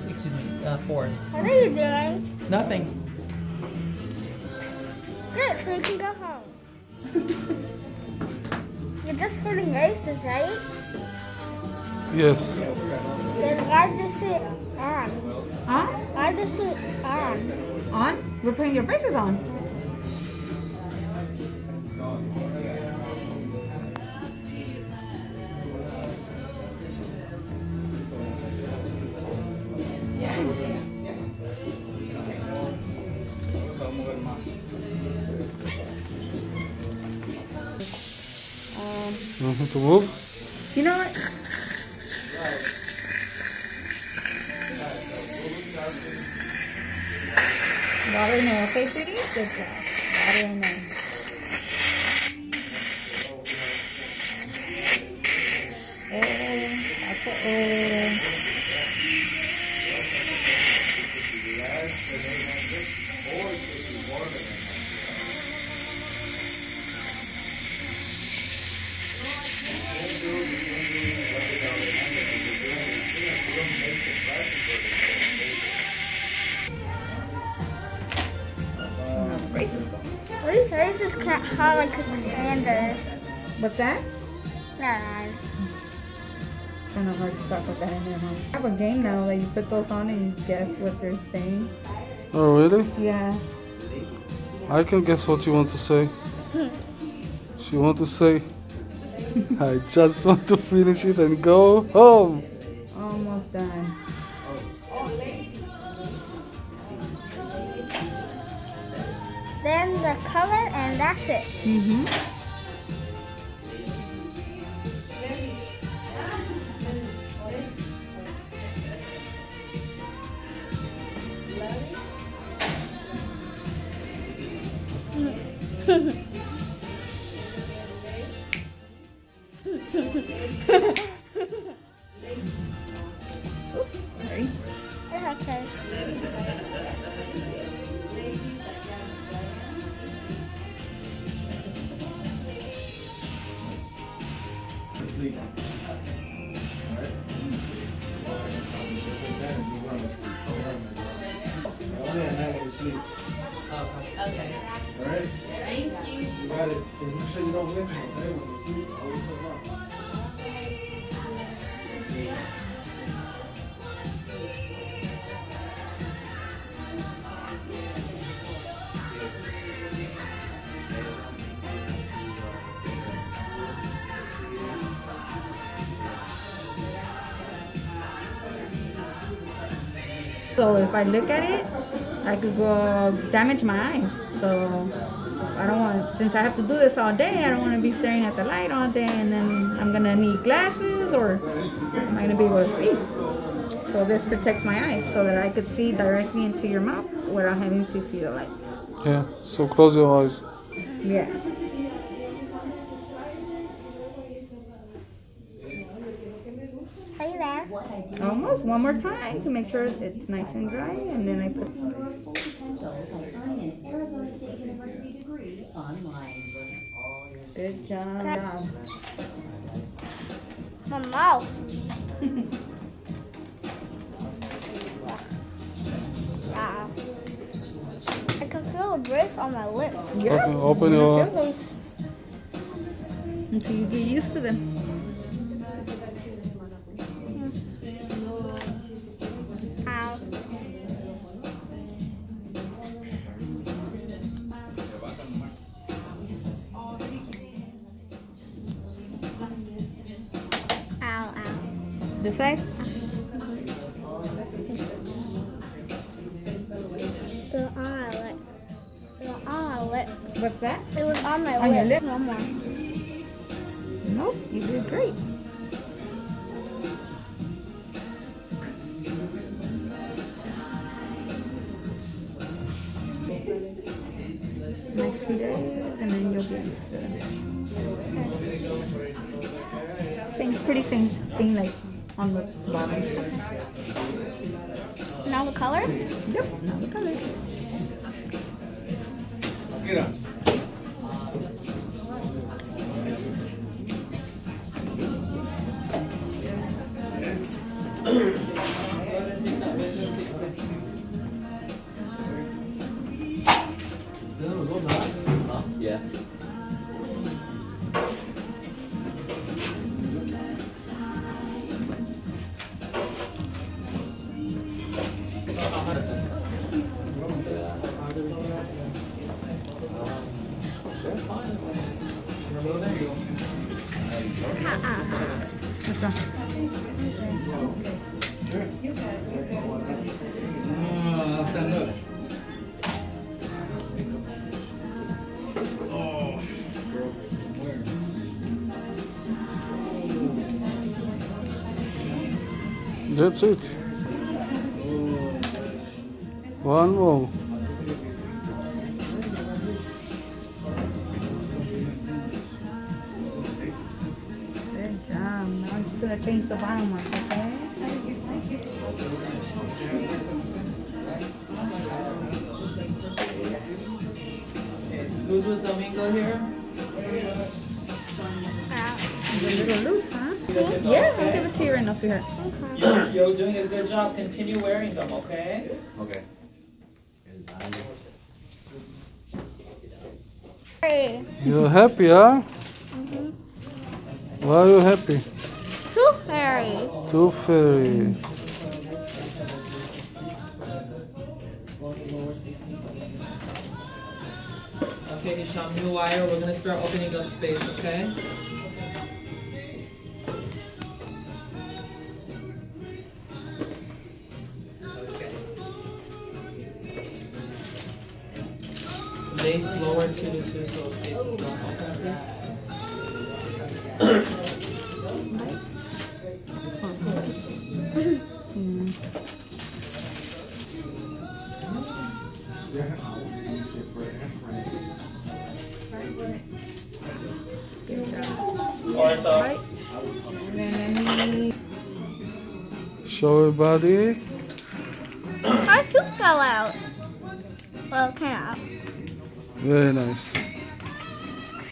excuse me, uh, fours. What are you doing? Nothing. Good, so you can go home. You're just putting races, right? Yes. Then why does it on? Huh? Why does it on? On? We're putting your braces on. To move? You know what? Water in there, okay, sweetie? Good job. Water in there. Oh, ako, oh. Have like commanders. What's that? Mind. Kind of hard to talk about that in there, huh? I have a game now that you put those on and you guess what they're saying. Oh, really? Yeah. I can guess what you want to say. She want to say, I just want to finish it and go home. Almost done. Then the color and that's it. Mm-hmm. Sorry. Okay. Alright? Thank you. You got it. Just make sure you don't miss it, okay? When you sleep, always put it on. So if I look at it, I could go damage my eyes. So I don't want, since I have to do this all day, I don't want to be staring at the light all day and then I'm going to need glasses or am I going to be able to see? So this protects my eyes so that I could see directly into your mouth without having to see the light. Yeah, so close your eyes. Yeah. Are you there? Almost one more time to make sure it's nice and dry and then I put Arizona State University degree online. good job. My mouth. wow. I can feel a brace on my lip. Yeah. Open, open your Feel those until you get used to them. This side? On my lip. It was lip. What's that? It was on my On lip. your lip? One more. Nope, you did great. Next few days, and then you'll get used to it. Same, pretty same thing like on the bottom. Now the color? Yep, now the color. Get up. yeah. That's it. One more. Change the bottom one, okay? Who's with Domingo here? It's a little loose, huh? Yeah, I'll give it to you right now, sweetheart. You're, you're doing a good job. Continue wearing them, okay? Okay. Hey, You're happy, huh? Mm-hmm. Why are you happy? Tooth Fairy. Tooth Fairy. Okay, Hisham, new wire. We're gonna start opening up space, okay? Base lower two to two, so spaces don't open, Ortho. And then let me Show everybody. Our tooth fell out. Well, it came out. Very nice.